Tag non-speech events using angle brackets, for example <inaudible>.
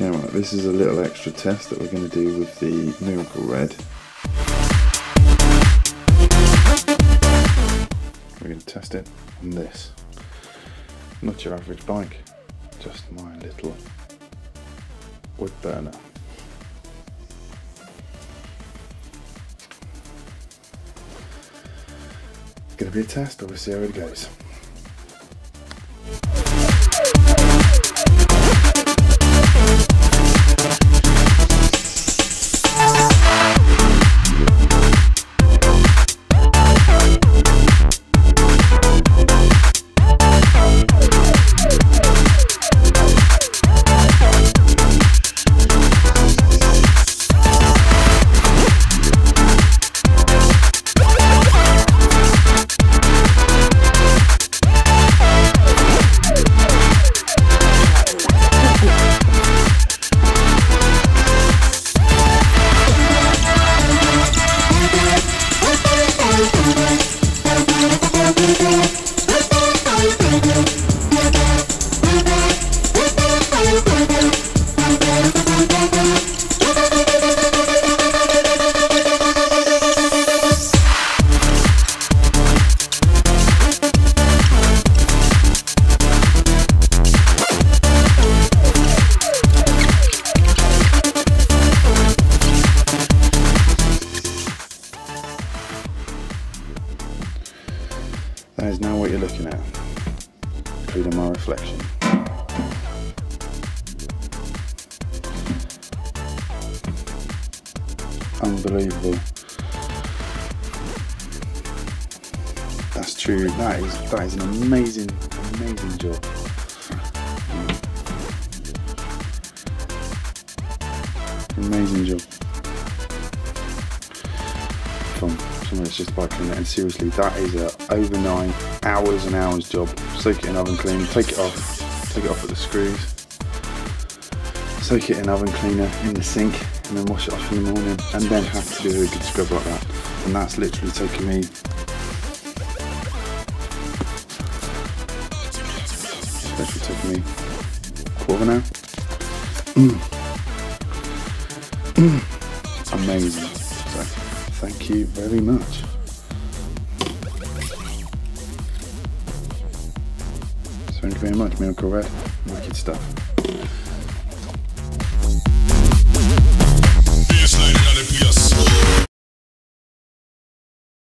this is a little extra test that we're going to do with the Miracle Red. We're going to test it on this. Not your average bike, just my little wood burner. It's going to be a test, but we'll see how it goes. Thank you. That is now what you're looking at, including my reflection. Unbelievable. That's true. That is that is an amazing, amazing job. Amazing job. That's just by cleaning it. And seriously, that is a overnight, hours and hours job. Soak it in oven clean, take it off, take it off with the screws, soak it in oven cleaner in the sink, and then wash it off in the morning, and then have to do a good scrub like that. And that's literally taken me literally taken me quarter. Mm. <clears throat> Amazing. Thank you very much. Thank you very much, Miracle Red. Wicked stuff.